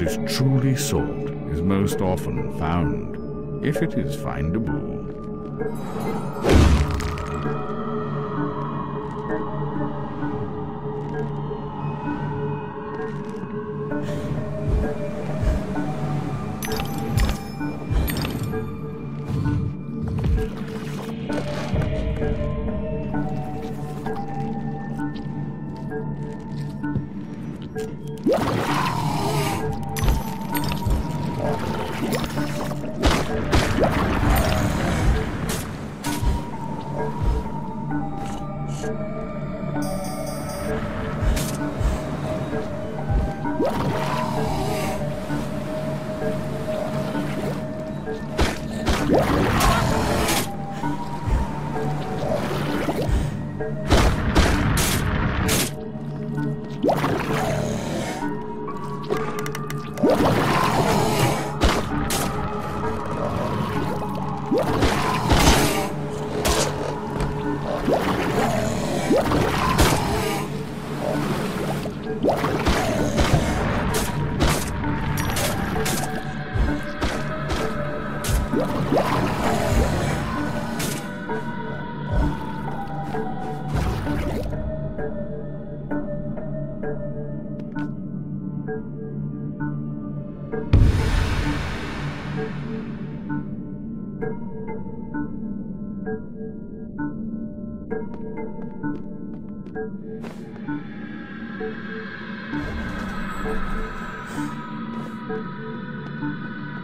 what is truly sought is most often found, if it is findable.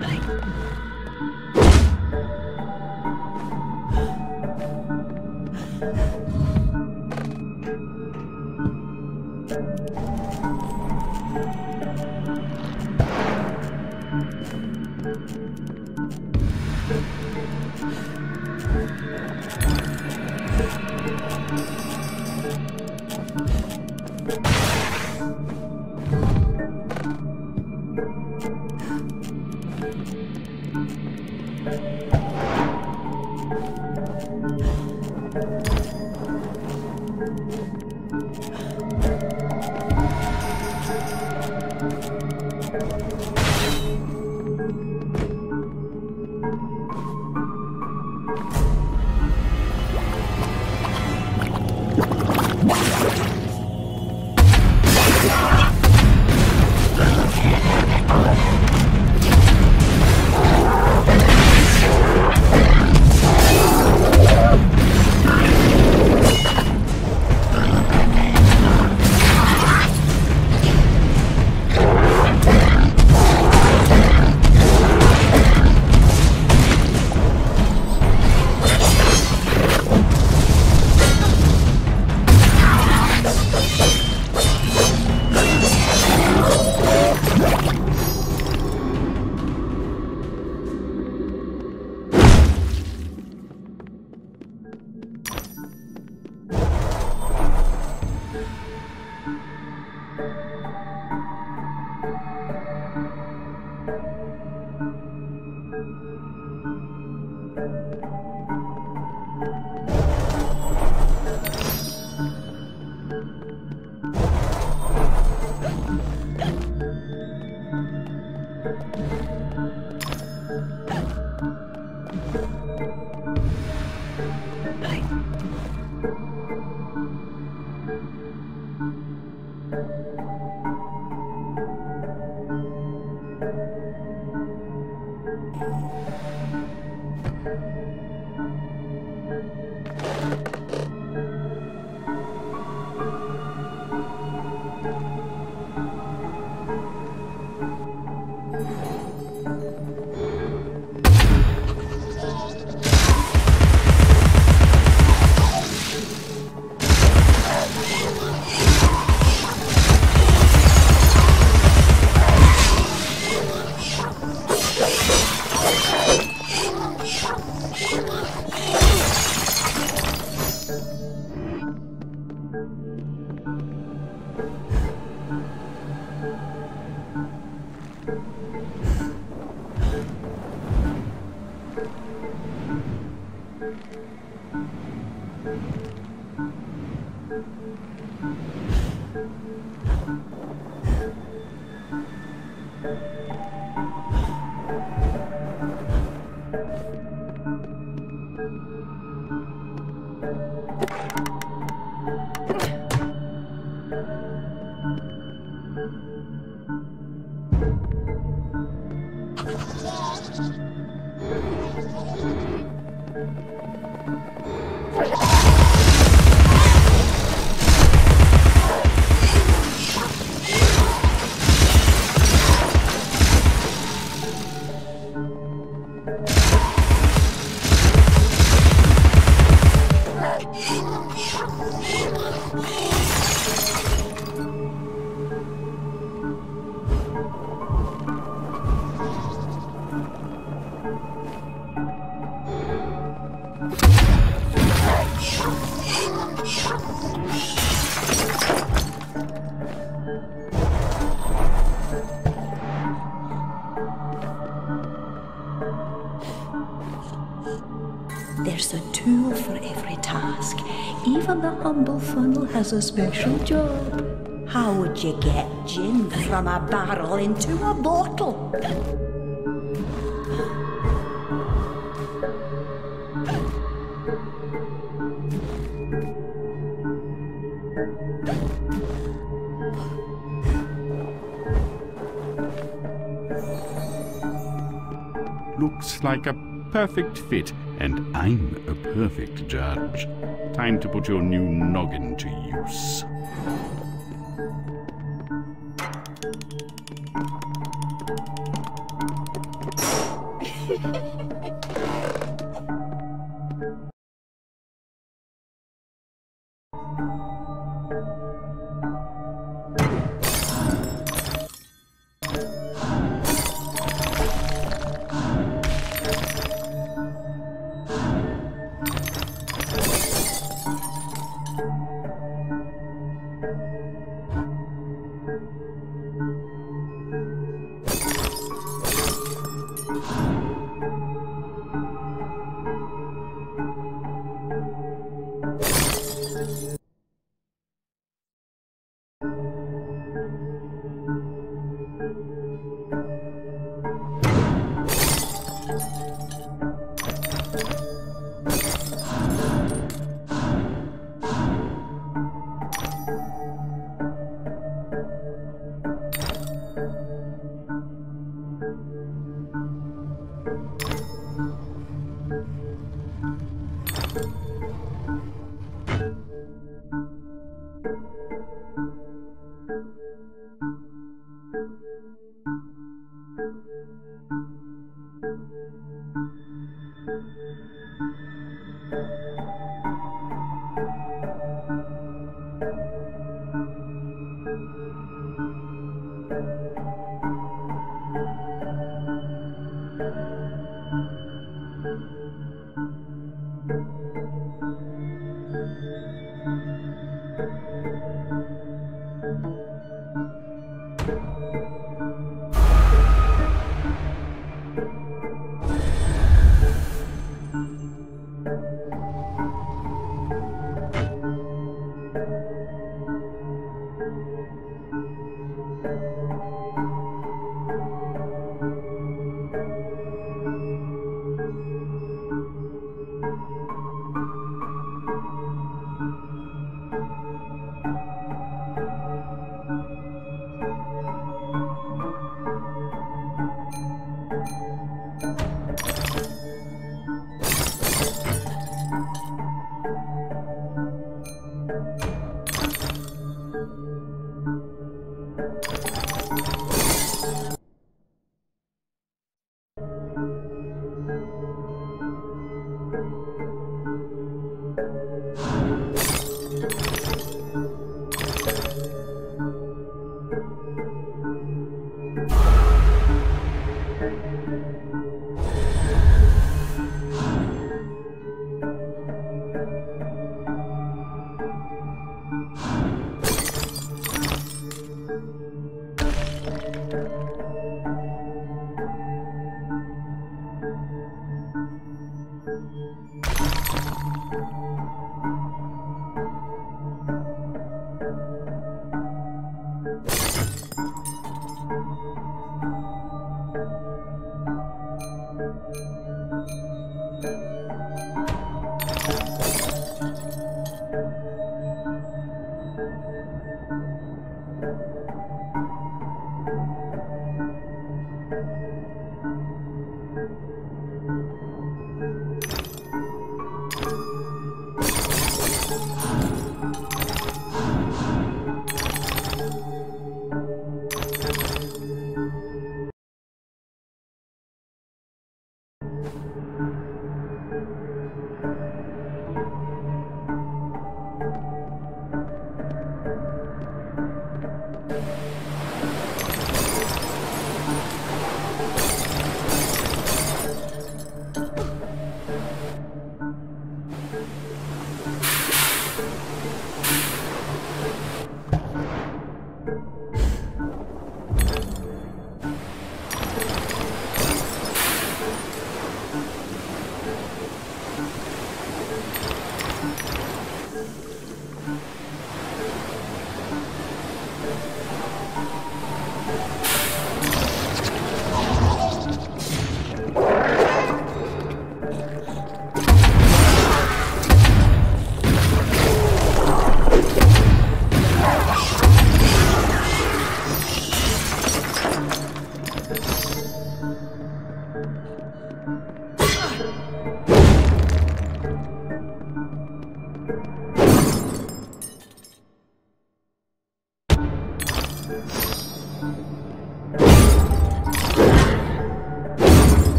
Bye. Thank you. Thank you. Tool for every task. Even the humble funnel has a special job. How would you get gin from a barrel into a bottle? Looks like a perfect fit, and I'm a perfect judge. Time to put your new noggin to use.